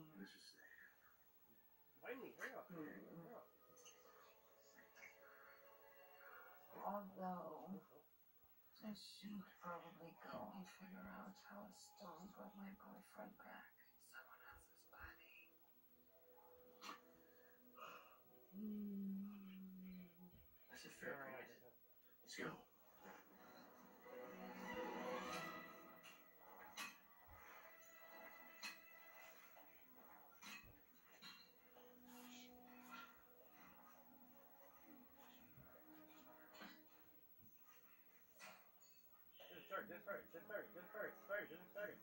Let's just stay. Finally, hurry up. Hurry up. Although, I should probably go and figure out how a stone brought my boyfriend back in someone else's body. That's a fair point. Let's go. Get it started, get it started, get it started, get